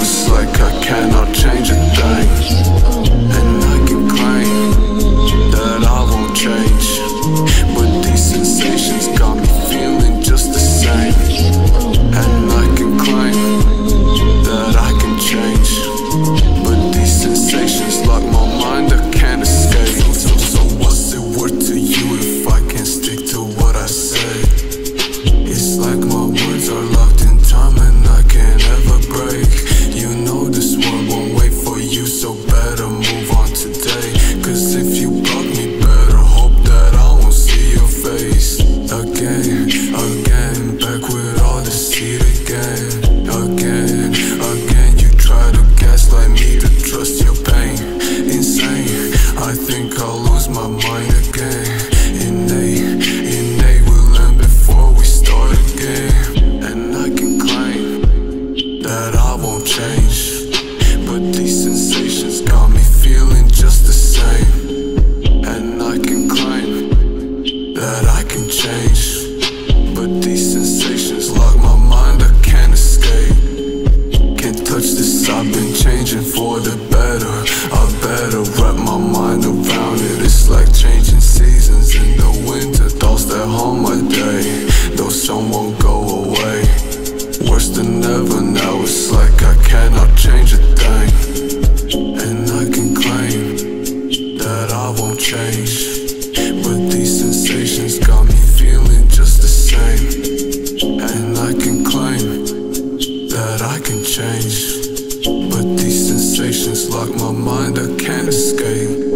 it's like I cannot that I can change. But these sensations lock my mind, I can't escape. Can't touch this, I've been changing for the better. I better wrap my mind around it, it's like changing Like my mind, I can't escape.